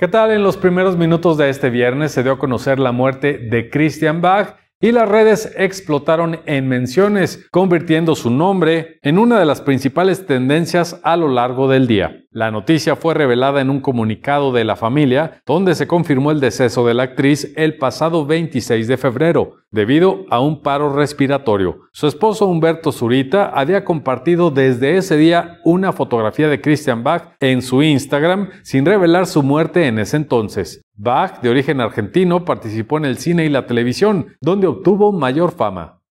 ¿Qué tal? En los primeros minutos de este viernes se dio a conocer la muerte de Christian Bach y las redes explotaron en menciones, convirtiendo su nombre en una de las principales tendencias a lo largo del día. La noticia fue revelada en un comunicado de la familia, donde se confirmó el deceso de la actriz el pasado 26 de febrero, debido a un paro respiratorio. Su esposo Humberto Zurita había compartido desde ese día una fotografía de Christian Bach en su Instagram sin revelar su muerte en ese entonces. Bach, de origen argentino, participó en el cine y la televisión, donde obtuvo mayor fama.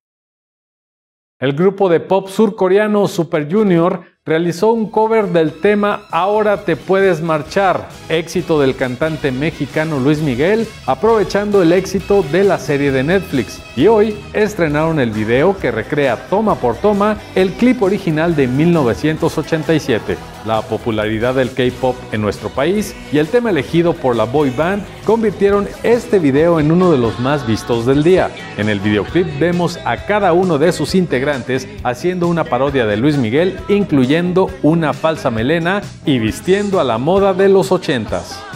El grupo de pop surcoreano Super Junior realizó un cover del tema Ahora te puedes marchar, éxito del cantante mexicano Luis Miguel, aprovechando el éxito de la serie de Netflix. Y hoy estrenaron el video que recrea toma por toma el clip original de 1987. La popularidad del K-pop en nuestro país y el tema elegido por la boy band convirtieron este video en uno de los más vistos del día. En el videoclip vemos a cada uno de sus integrantes haciendo una parodia de Luis Miguel, incluyendo una falsa melena y vistiendo a la moda de los ochentas.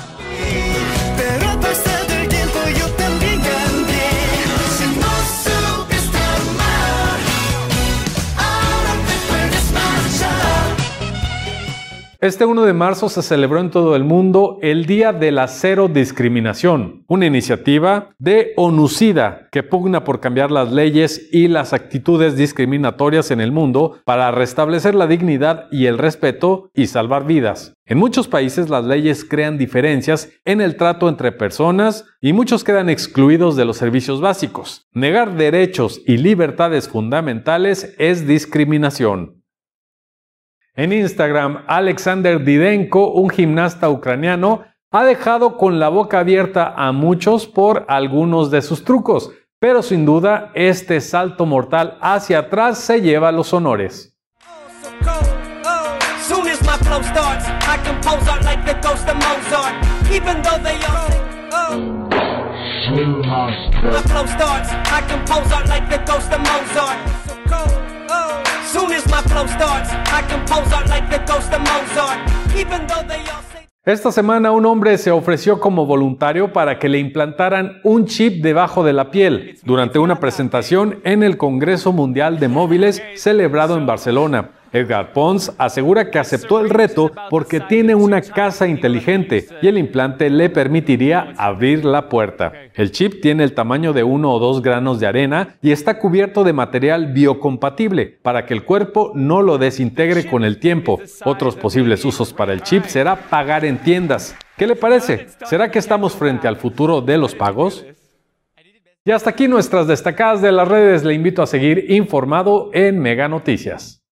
Este 1 de marzo se celebró en todo el mundo el Día de la Cero Discriminación, una iniciativa de ONUCIDA que pugna por cambiar las leyes y las actitudes discriminatorias en el mundo para restablecer la dignidad y el respeto y salvar vidas. En muchos países las leyes crean diferencias en el trato entre personas y muchos quedan excluidos de los servicios básicos. Negar derechos y libertades fundamentales es discriminación. En Instagram, Alexander Didenko, un gimnasta ucraniano, ha dejado con la boca abierta a muchos por algunos de sus trucos, pero sin duda este salto mortal hacia atrás se lleva los honores. Esta semana un hombre se ofreció como voluntario para que le implantaran un chip debajo de la piel durante una presentación en el Congreso Mundial de Móviles celebrado en Barcelona. Edgar Pons asegura que aceptó el reto porque tiene una casa inteligente y el implante le permitiría abrir la puerta. El chip tiene el tamaño de uno o dos granos de arena y está cubierto de material biocompatible para que el cuerpo no lo desintegre con el tiempo. Otros posibles usos para el chip será pagar en tiendas. ¿Qué le parece? ¿Será que estamos frente al futuro de los pagos? Y hasta aquí nuestras destacadas de las redes. Le invito a seguir informado en Mega Noticias.